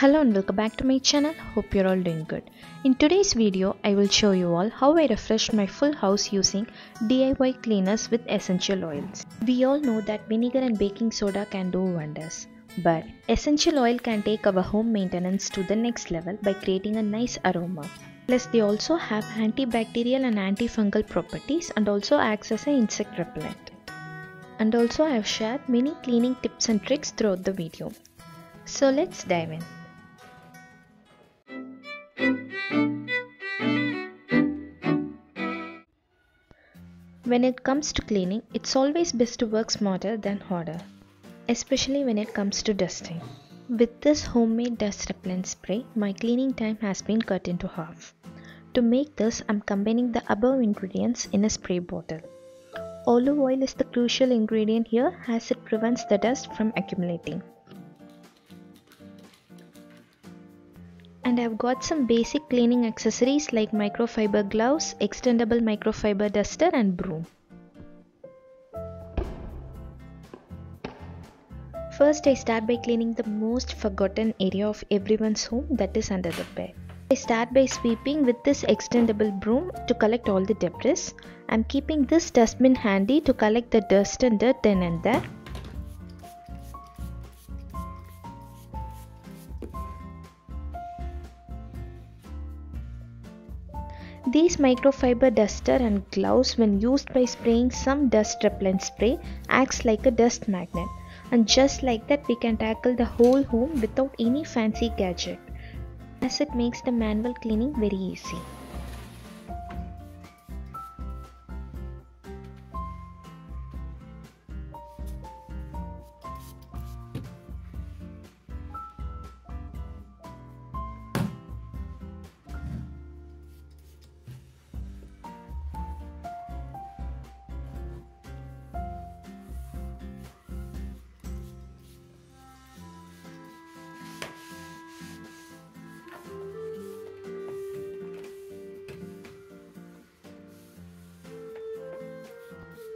Hello and welcome back to my channel. Hope you're all doing good. In today's video, I will show you all how I refreshed my full house using DIY cleaners with essential oils. We all know that vinegar and baking soda can do wonders. But essential oil can take our home maintenance to the next level by creating a nice aroma. Plus they also have antibacterial and antifungal properties and also acts as an insect repellent. And also I have shared many cleaning tips and tricks throughout the video. So let's dive in. When it comes to cleaning, it's always best to work smarter than harder, especially when it comes to dusting. With this homemade dust repellent spray, my cleaning time has been cut into half. To make this, I'm combining the above ingredients in a spray bottle. Olive oil is the crucial ingredient here as it prevents the dust from accumulating. And I've got some basic cleaning accessories like microfiber gloves, extendable microfiber duster and broom. First I start by cleaning the most forgotten area of everyone's home that is under the bed. I start by sweeping with this extendable broom to collect all the debris. I'm keeping this dustbin handy to collect the dust and dirt then and there. These microfiber duster and gloves when used by spraying some dust repellent spray acts like a dust magnet and just like that we can tackle the whole home without any fancy gadget as it makes the manual cleaning very easy.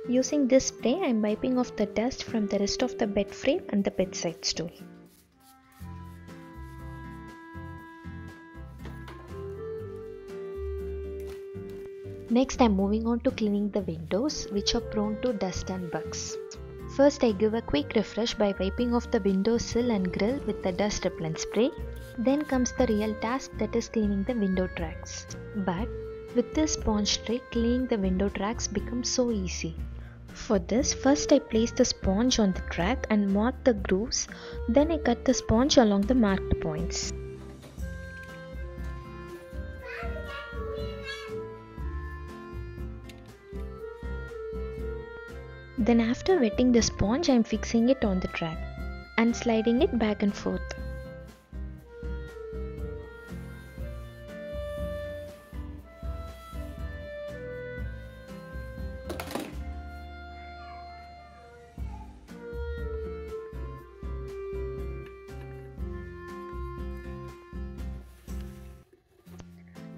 Using this spray, I am wiping off the dust from the rest of the bed frame and the bedside stool. Next, I am moving on to cleaning the windows which are prone to dust and bugs. First, I give a quick refresh by wiping off the window sill and grill with the dust repellent spray. Then comes the real task that is cleaning the window tracks. But with this sponge trick, cleaning the window tracks becomes so easy. For this, first I place the sponge on the track and mark the grooves, then I cut the sponge along the marked points. Then after wetting the sponge, I am fixing it on the track and sliding it back and forth.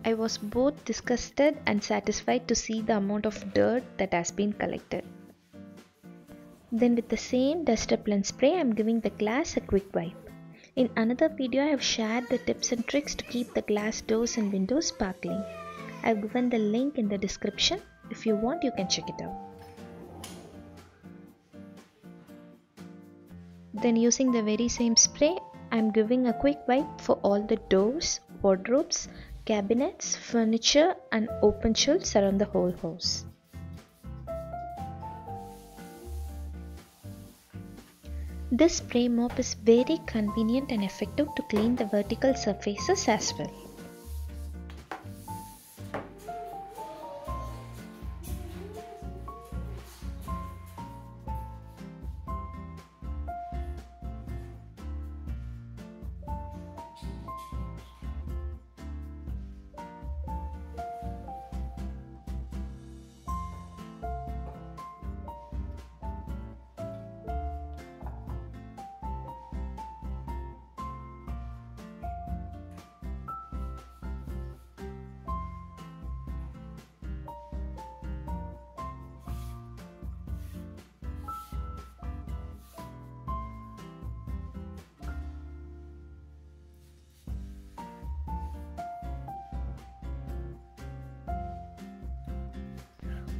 I was both disgusted and satisfied to see the amount of dirt that has been collected. Then with the same dust repellent spray I am giving the glass a quick wipe. In another video I have shared the tips and tricks to keep the glass doors and windows sparkling. I have given the link in the description. If you want you can check it out. Then using the very same spray I am giving a quick wipe for all the doors, wardrobes, cabinets, furniture and open shelves around the whole house. This spray mop is very convenient and effective to clean the vertical surfaces as well.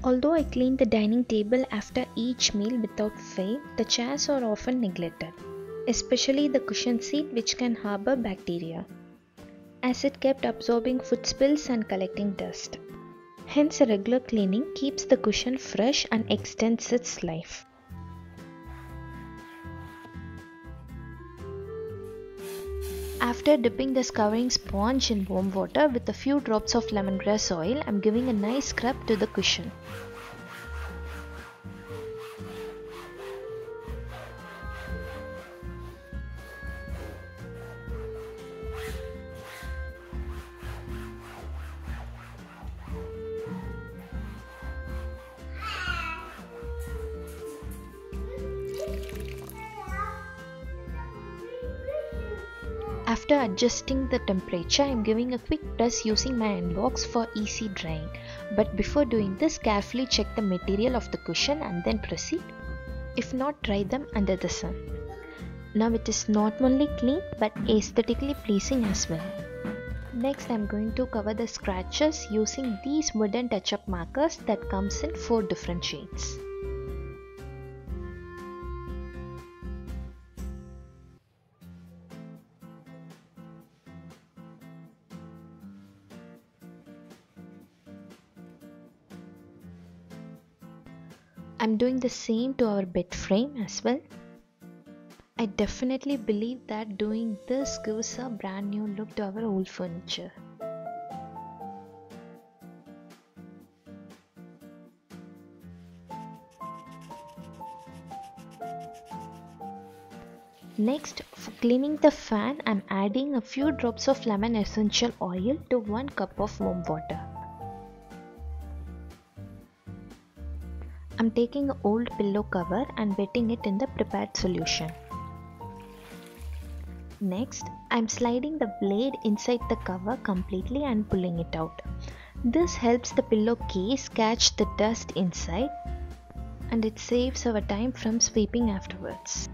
Although I clean the dining table after each meal without fail, the chairs are often neglected, especially the cushion seat which can harbor bacteria, as it kept absorbing food spills and collecting dust. Hence, regular cleaning keeps the cushion fresh and extends its life. After dipping this covering sponge in warm water with a few drops of lemongrass oil, I am giving a nice scrub to the cushion. After adjusting the temperature, I am giving a quick press using my iron box for easy drying. But before doing this, carefully check the material of the cushion and then proceed. If not, dry them under the sun. Now it is not only clean but aesthetically pleasing as well. Next I am going to cover the scratches using these wooden touch-up markers that comes in 4 different shades. I'm doing the same to our bed frame as well. I definitely believe that doing this gives a brand new look to our old furniture. Next, for cleaning the fan, I'm adding a few drops of lemon essential oil to 1 cup of warm water. I'm taking an old pillow cover and wetting it in the prepared solution. Next, I'm sliding the blade inside the cover completely and pulling it out. This helps the pillowcase catch the dust inside and it saves our time from sweeping afterwards.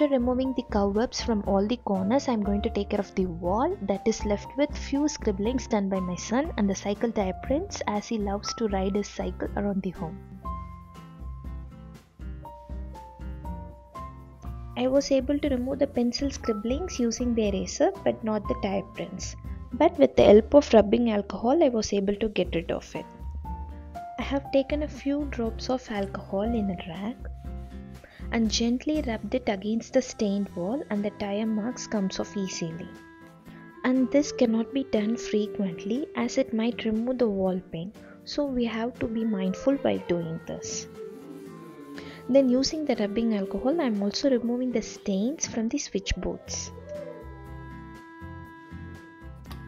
After removing the cobwebs from all the corners, I am going to take care of the wall that is left with few scribblings done by my son and the cycle tire prints as he loves to ride his cycle around the home. I was able to remove the pencil scribblings using the eraser but not the tire prints. But with the help of rubbing alcohol, I was able to get rid of it. I have taken a few drops of alcohol in a rag and gently rubbed it against the stained wall and the tire marks comes off easily. And this cannot be done frequently as it might remove the wall paint so we have to be mindful while doing this. Then using the rubbing alcohol I am also removing the stains from the switchboards.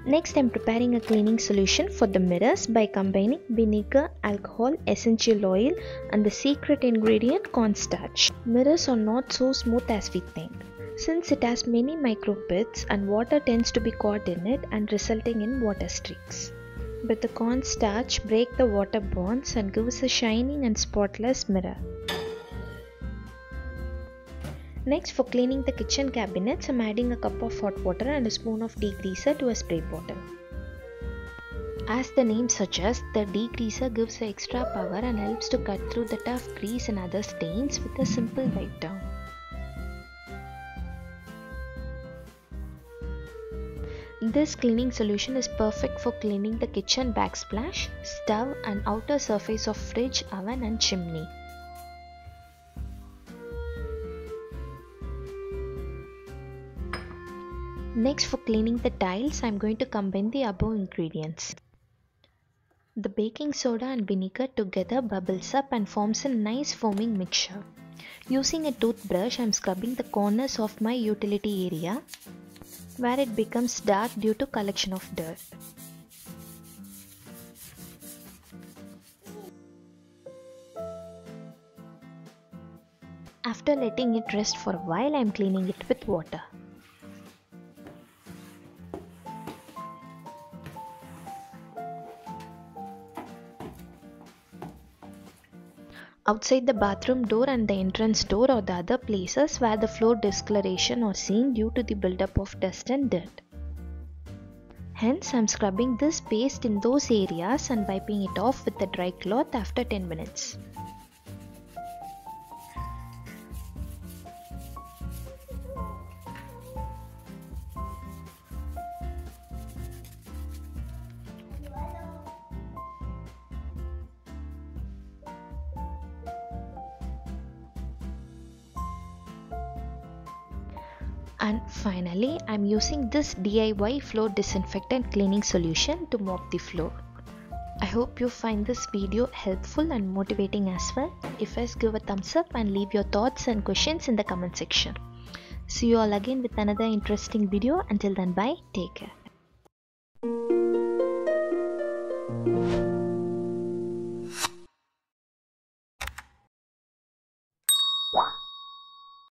Next, I'm preparing a cleaning solution for the mirrors by combining vinegar, alcohol, essential oil and the secret ingredient cornstarch. Mirrors are not so smooth as we think since it has many micro bits and water tends to be caught in it and resulting in water streaks. But the cornstarch break the water bonds and gives a shining and spotless mirror. Next for cleaning the kitchen cabinets, I'm adding a cup of hot water and a spoon of degreaser to a spray bottle. As the name suggests, the degreaser gives extra power and helps to cut through the tough grease and other stains with a simple wipe down. This cleaning solution is perfect for cleaning the kitchen backsplash, stove and outer surface of fridge, oven and chimney. Next for cleaning the tiles, I am going to combine the above ingredients. The baking soda and vinegar together bubbles up and forms a nice foaming mixture. Using a toothbrush, I am scrubbing the corners of my utility area where it becomes dark due to collection of dirt. After letting it rest for a while, I am cleaning it with water. Outside the bathroom door and the entrance door are the other places where the floor discoloration are seen due to the buildup of dust and dirt. Hence, I'm scrubbing this paste in those areas and wiping it off with a dry cloth after 10 minutes. And finally, I'm using this DIY floor disinfectant cleaning solution to mop the floor. I hope you find this video helpful and motivating as well. If yes, give a thumbs up and leave your thoughts and questions in the comment section. See you all again with another interesting video. Until then, bye. Take care.